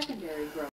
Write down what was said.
secondary growth.